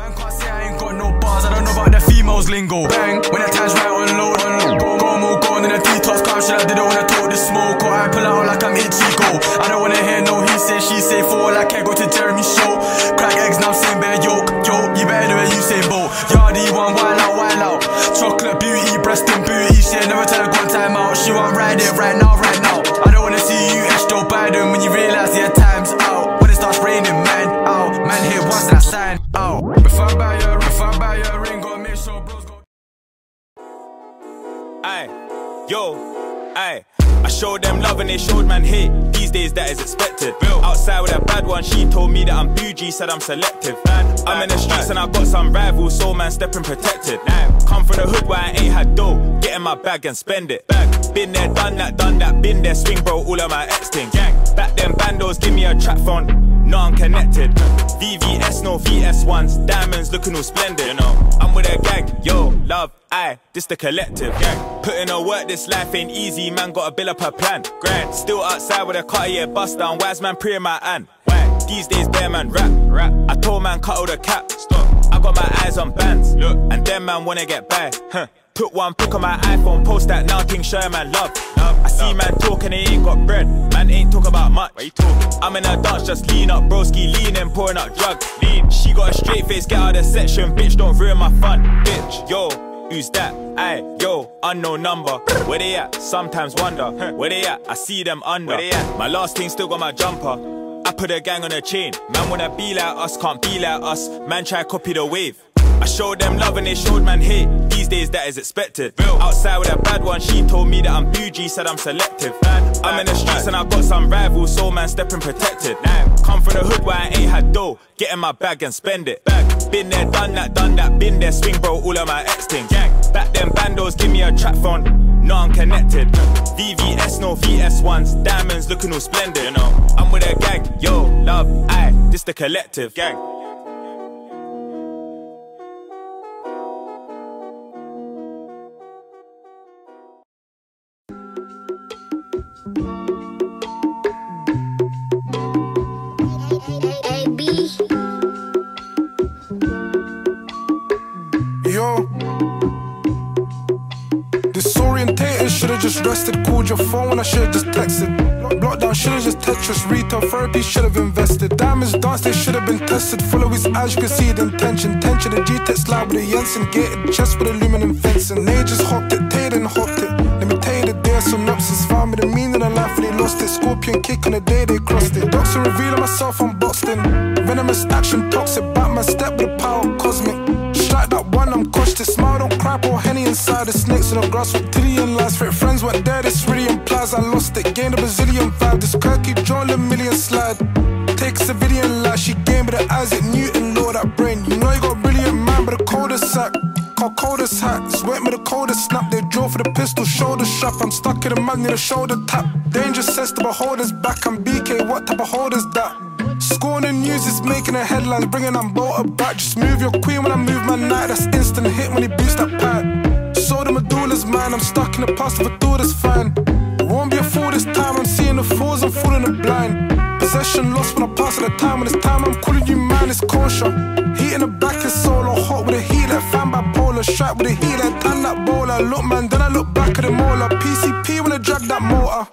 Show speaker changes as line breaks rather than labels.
Man can't say I ain't got no bars, I don't know about the females lingo. Bang, when the time's right on load, on. Go, more, go on in the detox calm shit, I didn't wanna talk this smoke. Or I pull out like I'm itchy, go. I don't wanna hear no he say, she say, for like I can't go to Jeremy show. Crack eggs, now I'm saying better yolk, yo, you better do it, you say boat. Yardie one, wild out, wild out. Chocolate beauty, breast and booty, she ain't never tell her one time out. She want ride it right now, right now. I don't wanna see you Ash Joe Biden when you realize Oh. out. Before I buy your, before I buy your ring, gotta make sure bros go.
Aye, yo, aye. I showed them love and they showed man hate. These days that is expected. Outside with a bad one, she told me that I'm bougie, said I'm selective. I'm in the streets and I got some rivals, so man stepping protected. Come from the hood where I ain't had dough, get in my bag and spend it. Been there, done that, done that, been there, swing bro, all of my ex thing. Back then bandos, give me a trap phone, no I'm connected. VVS, no VS1s, diamonds looking all splendid. You know, I'm with a gang, yo, love, I, this the collective. Gang. Putting in work, this life ain't easy, man, gotta build up a plan. Grand, still outside with a Cartier bust down, wise man pre my hand. These days, bear man rap, rap. I told man cut all the cap, stop. I got my eyes on bands, look, and them man wanna get by, huh. Put one pic on my iPhone, post that now, King Sherman love. love I see man talking, they ain't got bread. Man ain't talk about much. What you talking? I'm in a dance, just lean up, broski, lean and pouring up drug. Lean. She got a straight face, get out of the section, bitch, don't ruin my fun, bitch. Yo, Who's that? Aye, yo, unknown number. Where they at? Sometimes wonder. Where they at? I see them under. Where they at? My last thing still got my jumper. I put a gang on a chain. Man wanna be like us, can't be like us. Man try copy the wave. I showed them love and they showed man hate. Days that is expected. Outside with a bad one, she told me that I'm bougie, said I'm selective. I'm in the streets and I got some rivals, so man stepping protected. Come from the hood where I ain't had dough, get in my bag and spend it. Been there, done that, done that, been there, swing bro, all of my ex thing. Back then bandos, give me a trap phone, no I'm connected. VVS, no VS1s, diamonds looking all splendid. You know, I'm with a gang, yo, love, I, this the collective. Gang.
Yo. Disorientated, should've just rested. Called your phone, I should've just texted. Lockdown, should've just Tetris. Retail therapy, should've invested. Diamonds dance, they should've been tested. Follow his eyes, you can see the intention. Tension, the G-Tech slide with a Jensen. Gated chest with aluminum fencing. They just hopped it, Taden hopped it. Let me Scorpion kick on the day they crossed it. Docs are revealing myself, I'm Boston. Venomous action, toxic. Batman step with power cosmic. Strike that one, I'm cautious. Smile, don't cry, pour henny inside the snakes in the grass. With Reptilian lies, fake friends weren't there. This really implies I lost it. Gained a Brazilian vibe. This Kirky John a million slide. Take a civilian life, she gave me the Isaac Newton, coldest hat, sweat me the coldest snap. They draw for the pistol, shoulder strap. I'm stuck in the magnet, the shoulder tap. Danger says the beholder's back. I'm BK, what type of holder's that? Scorn the news is making the headlines, bringing on bolter back. Just move your queen when I move my knight. That's instant hit when he boosts that pad. So the medulla's man, I'm stuck in the past. of I do this fine, won't be a fool this time. I'm seeing the fools, I'm fooling the blind. Possession lost when I pass at the time. When it's time, I'm calling you man, it's caution. Heat in the back is solo, the strap with the E, then and that bowler. Look, man, then I look back at the mauler. PCP when I drag that motor.